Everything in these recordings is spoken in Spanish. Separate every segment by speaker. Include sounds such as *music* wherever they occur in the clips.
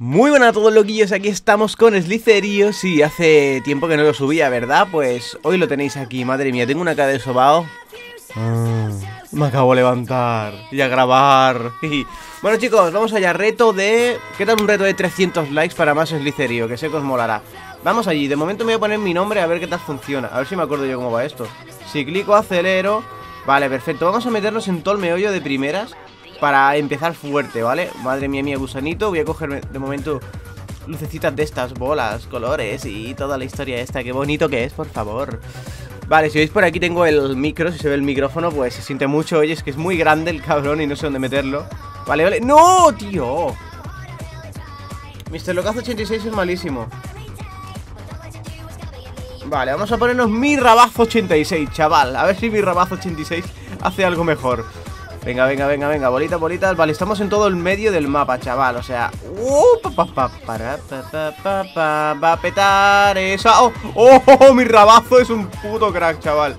Speaker 1: Muy buenas a todos loquillos, aquí estamos con Slicerio Sí, hace tiempo que no lo subía, ¿verdad? Pues hoy lo tenéis aquí, madre mía, tengo una cara de sobao. Ah, Me acabo de levantar y a grabar. *laughs* Bueno chicos, vamos allá, reto de... ¿Qué tal un reto de 300 likes para más Slicerio? Que sé que os molará. Vamos allí, de momento me voy a poner mi nombre a ver qué tal funciona A ver si me acuerdo yo cómo va esto. Si clico acelero Vale, perfecto, vamos a meternos en todo el meollo de primeras para empezar fuerte, ¿vale? Madre mía, mía, gusanito. Voy a coger de momento lucecitas de estas, bolas, colores y toda la historia esta. Qué bonito que es, por favor. Vale, si veis por aquí tengo el micro, si se ve el micrófono, pues se siente mucho. Oye, es que es muy grande el cabrón y no sé dónde meterlo. Vale, vale. ¡No, tío! Mr. Locazo 86 es malísimo. Vale, vamos a ponernos mi rabazo 86, chaval. A ver si mi rabazo 86 hace algo mejor Venga, venga, venga, venga, bolitas, bolitas Vale, estamos en todo el medio del mapa, chaval O sea, va a petar esa oh, oh, oh, mi rabazo es un puto crack, chaval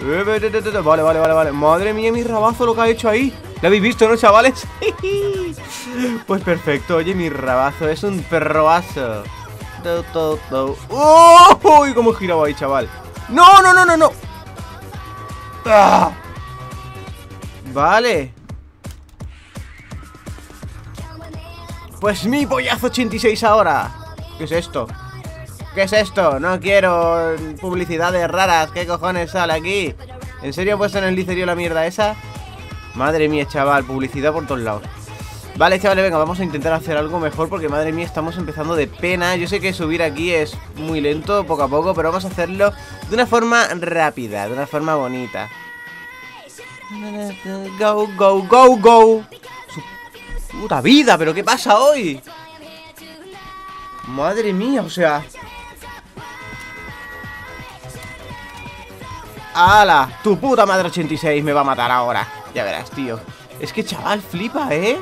Speaker 1: Vale, vale, vale, vale Madre mía, mi rabazo lo que ha hecho ahí ¿Lo habéis visto, no, chavales? *laughs* pues perfecto, oye, mi rabazo es un perroazo ¡Oh! ¡Uy, cómo he girado ahí, chaval! ¡No, no, no, no, no! ¡Ah! Vale Pues mi pollazo 86 ahora ¿Qué es esto? ¿Qué es esto? No quiero publicidades raras ¿Qué cojones sale aquí? ¿En serio he puesto en el licerio la mierda esa? Madre mía, chaval, publicidad por todos lados Vale, chavales, venga, vamos a intentar hacer algo mejor Porque madre mía, estamos empezando de pena Yo sé que subir aquí es muy lento, poco a poco Pero vamos a hacerlo de una forma rápida De una forma bonita Go, go, go, go. Puta vida, pero ¿qué pasa hoy? Madre mía, o sea... ¡Hala! Tu puta madre 86 me va a matar ahora. Ya verás, tío. Es que, chaval, flipa, ¿eh?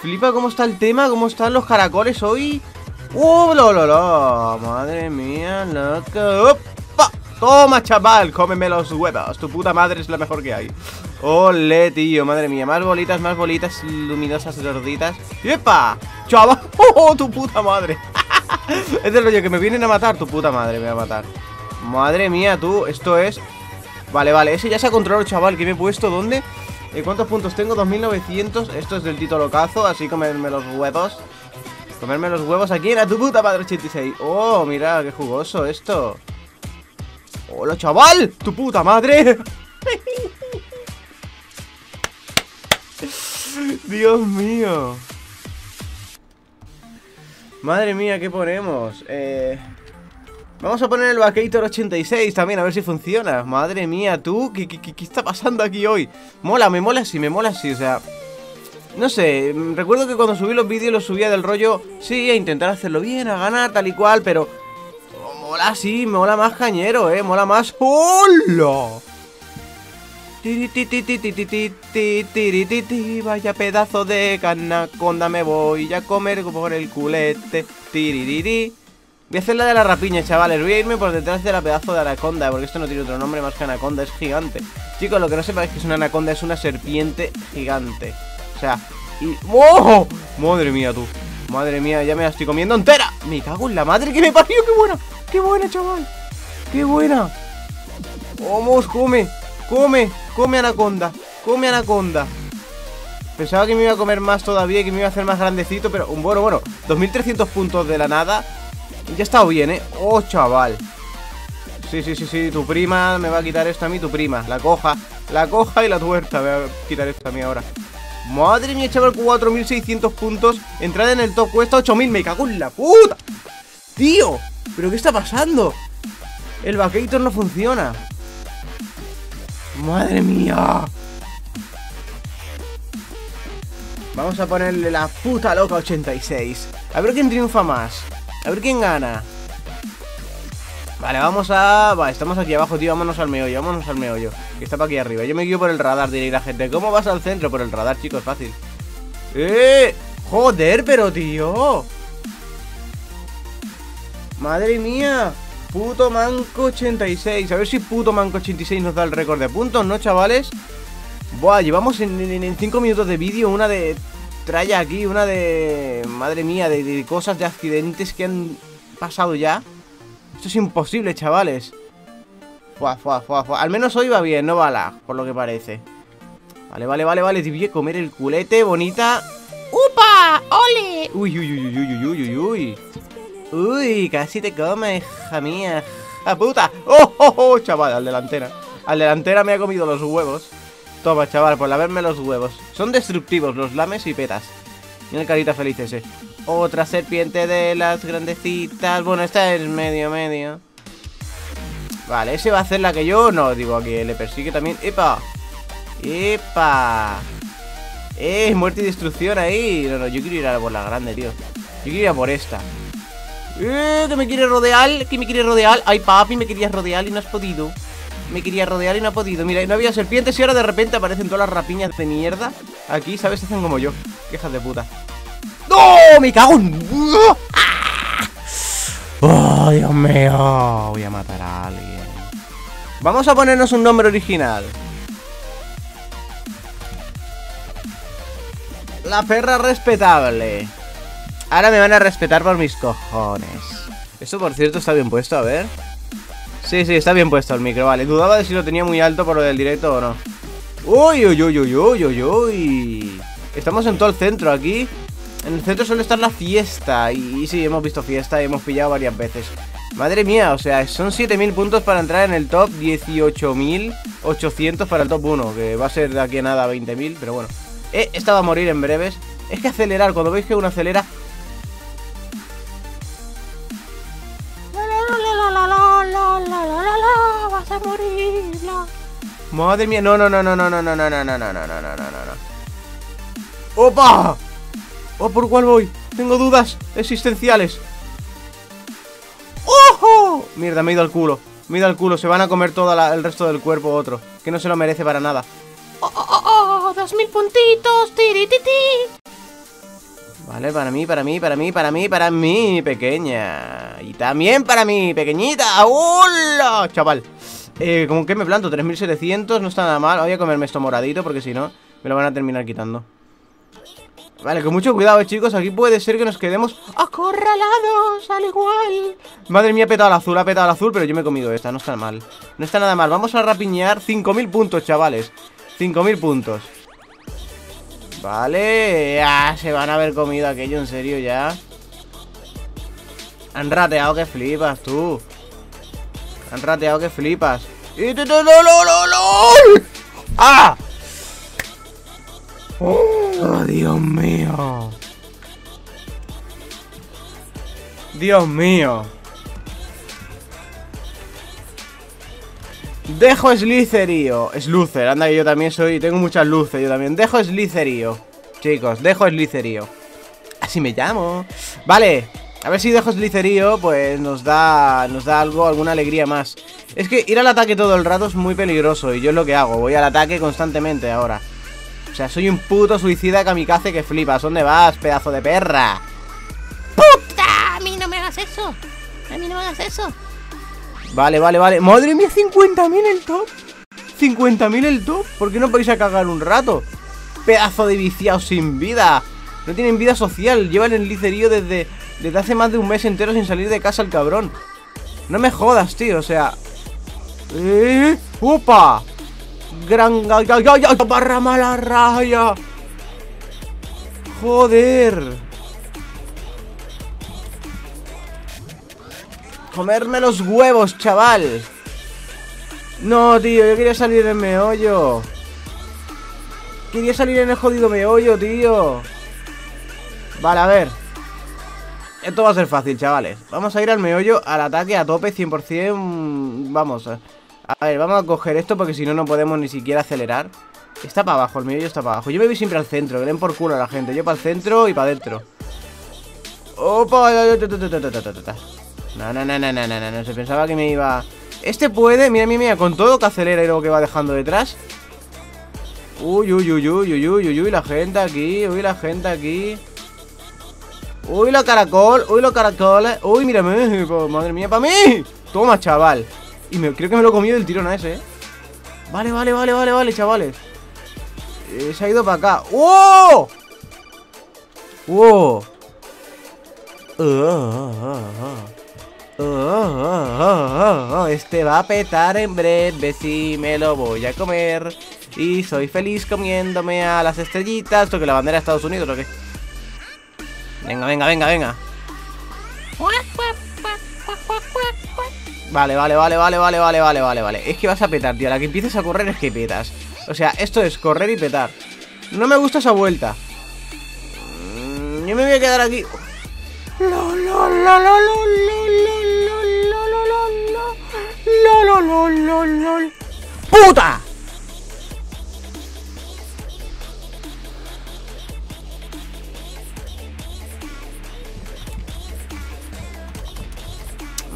Speaker 1: Flipa cómo está el tema, cómo están los caracoles hoy. ¡Uh, lo, lo, lo! Madre mía, loco. Toma, chaval, cómeme los huevos Tu puta madre es la mejor que hay Ole, tío, madre mía Más bolitas, más bolitas luminosas gorditas ¡Epa! ¡Chaval! *laughs* ¡Oh, tu puta madre! *laughs* es el rollo que me vienen a matar Tu puta madre me va a matar Madre mía, tú, esto es... Vale, vale, ese ya se ha controlado, chaval ¿Qué me he puesto? ¿Dónde? ¿Y cuántos puntos tengo? 2900 Esto es del Tito Locazo Así comerme los huevos Comerme los huevos aquí en a tu puta madre 86 Oh, mira, qué jugoso esto ¡Hola, chaval! ¡Tu puta madre! Dios mío Madre mía, ¿qué ponemos? Eh... Vamos a poner el Vacator 86 también, a ver si funciona Madre mía, tú, ¿qué, qué, qué está pasando aquí hoy? Mola, me mola sí, me mola sí, o sea... No sé, recuerdo que cuando subí los vídeos los subía del rollo Sí, a intentar hacerlo bien, a ganar, tal y cual, pero mola sí, me mola más cañero, eh, mola más. ¡Hola! Vaya pedazo de canaconda me voy a comer por el culete. Voy a hacer la de la rapiña, chavales. Voy a irme por detrás de la pedazo de anaconda, porque esto no tiene otro nombre más que anaconda, es gigante. Chicos, lo que no sepáis que es una anaconda, es una serpiente gigante. O sea, y... ¡Oh! Madre mía, tú. Madre mía, ya me la estoy comiendo entera. Me cago en la madre que me parió, qué buena. ¡Qué buena, chaval! ¡Qué buena! ¡Vamos, come! ¡Come! ¡Come anaconda! ¡Come anaconda! Pensaba que me iba a comer más todavía que me iba a hacer más grandecito Pero, bueno, bueno 2300 puntos de la nada Ya estado bien, ¿eh? ¡Oh, chaval! Sí, sí, sí, sí Tu prima me va a quitar esto a mí Tu prima La coja La coja y la tuerta Me va a quitar esto a mí ahora Madre mía, chaval 4600 puntos Entrada en el top cuesta 8000 Me cago en la puta Tío ¿Pero qué está pasando? El Vacator no funciona ¡Madre mía! Vamos a ponerle la puta loca 86 A ver quién triunfa más A ver quién gana Vale, vamos a... Vale, estamos aquí abajo, tío Vámonos al meollo, vámonos al meollo Que está para aquí arriba Yo me guío por el radar, diréis la gente ¿Cómo vas al centro? Por el radar, chicos, fácil ¡Eh! ¡Joder, pero tío! ¡Madre mía! Puto Manco 86 A ver si Puto Manco 86 nos da el récord de puntos, ¿no, chavales? Buah, llevamos en 5 minutos de vídeo una de metralla aquí, una de... Madre mía, de, de cosas, de accidentes que han pasado ya. Esto es imposible, chavales. Fua, fua, fua, fua. Al menos hoy va bien, no va lag, por lo que parece. Vale, vale, vale, vale. Debí comer el culete, bonita.
Speaker 2: ¡Upa! ¡Ole!
Speaker 1: Uy, uy, uy, uy, uy, uy, uy, uy. Uy, casi te come, hija mía. ¡Ja puta! ¡Oh, oh, oh! Chaval, al delantera. Al delantera me ha comido los huevos. Toma, chaval, por lavarme los huevos. Son destructivos los lames y petas. Mira el carita feliz ese. Otra serpiente de las grandecitas. Bueno, esta es medio, medio. Vale, ese va a hacer la que yo no. Digo, aquí le persigue también. ¡Epa! ¡Epa! ¡Eh! Muerte y destrucción ahí. No, no, yo quiero ir a por la grande, tío. Yo quiero ir a por esta. ¡Eh! Que me quiere rodear. Que me quiere rodear. Ay, papi, me querías rodear y no has podido. Me quería rodear y no ha podido. Mira, no había serpientes y ahora de repente aparecen todas las rapiñas de mierda. Aquí, ¿sabes? Hacen como yo. Quejas de puta. ¡No! ¡Me cago en... ¡Ah! ¡Oh, Dios mío! Voy a matar a alguien. Vamos a ponernos un nombre original. La perra respetable. Ahora me van a respetar por mis cojones. Esto, por cierto, está bien puesto, a ver. Sí, sí, está bien puesto el micro, vale. Dudaba de si lo tenía muy alto por lo del directo o no. Uy, uy, uy, uy, uy, uy, uy. Estamos en todo el centro aquí. En el centro suele estar la fiesta. Y, y sí, hemos visto fiesta y hemos pillado varias veces. Madre mía, o sea, son 7000 puntos para entrar en el top, 18.800 para el top 1, que va a ser de aquí a nada 20.000, pero bueno. Eh, esta va a morir en breves. Es que acelerar, cuando veis que uno acelera, Madre mía, no, no, no, no, no, no, no, no, no, no, no, no, no, no, no, no. ¡Opa! ¿Oh, por cuál voy? Tengo dudas existenciales. ¡Ojo! Mierda, me he ido al culo. Me he ido al culo. Se van a comer todo el resto del cuerpo otro. Que no se lo merece para nada.
Speaker 2: ¡Oh, oh, oh! oh ¡Dos mil puntitos! ¡Tirititi!
Speaker 1: Vale, para mí, para mí, para mí, para mí, para mí, pequeña. Y también para mí, pequeñita. ¡Hola! Chaval. Eh, ¿Con qué me planto? 3700, no está nada mal. Voy a comerme esto moradito porque si no, me lo van a terminar quitando. Vale, con mucho cuidado, eh, chicos. Aquí puede ser que nos quedemos
Speaker 2: ¡Acorralados! ¡Al igual!
Speaker 1: Madre mía, ha petado el azul, ha petado el azul, pero yo me he comido esta, no está mal. No está nada mal. Vamos a rapiñar 5.000 puntos, chavales. 5.000 puntos. Vale, se van a haber comido aquello, en serio, ya. Han rateado que flipas, tú. Han rateado que flipas. ¡Y lo! ¡Ah! ¡Oh, Dios mío! Dios mío. Dejo Slicerio. Sluther, anda que yo también soy. Tengo muchas luces, yo también. Dejo Slicerio. Chicos, dejo Slicerio. Así me llamo. Vale. A ver si dejo Slicerio, pues nos da. Nos da algo, alguna alegría más. Es que ir al ataque todo el rato es muy peligroso. Y yo es lo que hago. Voy al ataque constantemente ahora. O sea, soy un puto suicida kamikaze que flipas. ¿Dónde vas, pedazo de perra?
Speaker 2: ¡Puta! ¡A mí no me hagas eso! ¡A mí no me hagas eso!
Speaker 1: Vale, vale, vale. Madre mía, 50.000 el top. 50.000 el top. ¿Por qué no podéis a cagar un rato? Pedazo de viciados sin vida. No tienen vida social. Llevan el licerío desde, desde hace más de un mes entero sin salir de casa el cabrón. No me jodas, tío. O sea. ¡Eh! ¡Upa! Gran. ga- ga- ga- ¡Barra mala raya! ¡Joder! Comerme los huevos, chaval. No, tío, yo quería salir en meollo. Quería salir en el jodido meollo, tío. Vale, a ver. Esto va a ser fácil, chavales. Vamos a ir al meollo, al ataque a tope 100%. Vamos. A ver, vamos a coger esto porque si no, no podemos ni siquiera acelerar. Está para abajo, el meollo está para abajo. Yo me voy siempre al centro, que den por culo a la gente. Yo para el centro y para adentro. Opa, no, no, no, no, no, no, no, se pensaba que me iba... Este puede, mira, mira, mira, con todo que acelera y lo que va dejando detrás. Uy, uy, uy, uy, uy, uy, uy, uy, la gente aquí, uy, la gente aquí. Uy, los caracol, uy, los caracoles. Uy, mírame, po- madre mía, para mí. Toma, chaval. Y me, creo que me lo comido del tirón a ese, ¿eh? Vale, vale, vale, vale, vale, chavales. Eh, se ha ido para acá. ¡Wow! Oh, Este va a petar en breve si me lo voy a comer Y soy feliz comiéndome a las estrellitas ¿Esto que la bandera de Estados Unidos o qué? Venga, venga, venga, venga Vale, vale, vale, vale, vale, vale, vale, vale, vale Es que vas a petar, tío, la que empieces a correr es que petas O sea, esto es correr y petar No me gusta esa vuelta Mm, Yo me voy a quedar aquí Lo,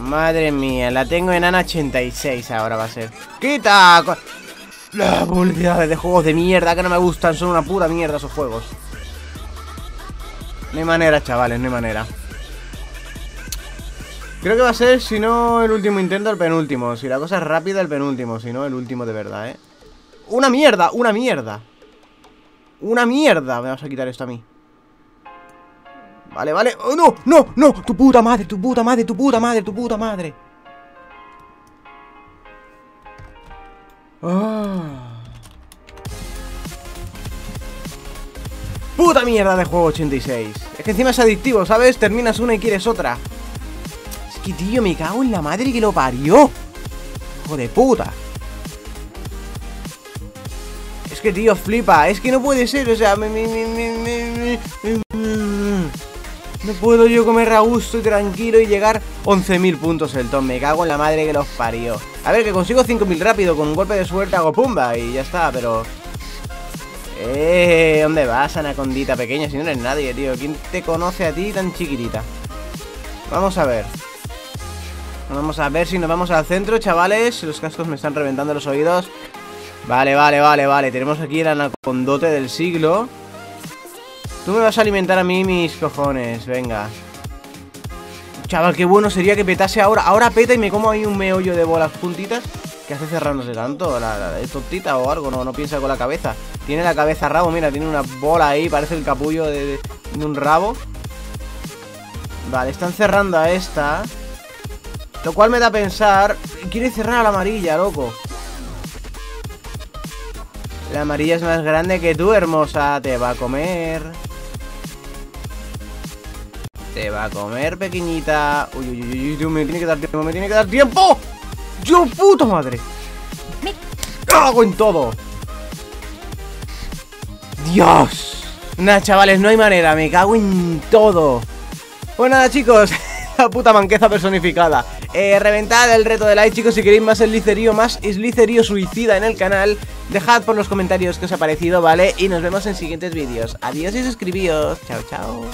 Speaker 1: Madre mía, la tengo en Ana 86 ahora va a ser. ¡Quita! La publicidad de juegos de mierda que no me gustan, son una pura mierda esos juegos. No hay manera, chavales, no hay manera. Creo que va a ser, si no el último intento, el penúltimo. Si la cosa es rápida, el penúltimo. Si no, el último de verdad, ¿eh? ¡Una mierda! ¡Una mierda! ¡Una mierda! Me vas a quitar esto a mí. Vale, vale. ¡Oh, no! ¡No! ¡No! ¡Tu puta madre! ¡Tu puta madre! ¡Tu puta madre! ¡Tu puta madre! Ah. ¡Puta mierda de juego 86! Es que encima es adictivo, ¿sabes? Terminas una y quieres otra. Es que, tío, me cago en la madre que lo parió. Hijo de puta. Es que, tío, flipa. Es que no puede ser, o sea, me, no puedo yo comer a gusto y tranquilo y llegar 11.000 puntos el ton. Me cago en la madre que los parió. A ver, que consigo 5.000 rápido. Con un golpe de suerte hago pumba y ya está, pero... Eh, ¿dónde vas, anacondita pequeña? Si no eres nadie, tío. ¿Quién te conoce a ti tan chiquitita? Vamos a ver. Vamos a ver si nos vamos al centro, chavales. Los cascos me están reventando los oídos. Vale, vale, vale, vale. Tenemos aquí el anacondote del siglo. Tú me vas a alimentar a mí mis cojones, venga. Chaval, qué bueno sería que petase ahora. Ahora peta y me como ahí un meollo de bolas puntitas. ¿Qué hace cerrándose tanto? ¿La, la- es tontita o algo? No, no piensa con la cabeza. Tiene la cabeza rabo, mira, tiene una bola ahí. Parece el capullo de- de un rabo. Vale, están cerrando a esta. Lo cual me da a pensar... Quiere cerrar a la amarilla, loco. La amarilla es más grande que tú, hermosa. Te va a comer. Te va a comer, pequeñita. Uy, uy, uy, uy, uy, me tiene que dar tiempo, me tiene que dar tiempo. ¡Yo, puta madre! ¡Me cago en todo! ¡Dios! Nada, chavales, no hay manera, me cago en todo. Pues nada, chicos, *laughs* la puta manqueza personificada. Eh, reventad el reto de like, chicos, si queréis más eslicerío, más eslicerío suicida en el canal. Dejad por los comentarios qué os ha parecido, ¿vale? Y nos vemos en siguientes vídeos. Adiós y suscribíos. Chao, chao.